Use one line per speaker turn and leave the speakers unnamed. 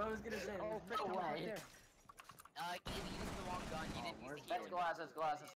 I was gonna say.
Oh,
no way.
Right Uh, you used the wrong gun. You oh, didn't use the
Let's
healing.
let's glass, let's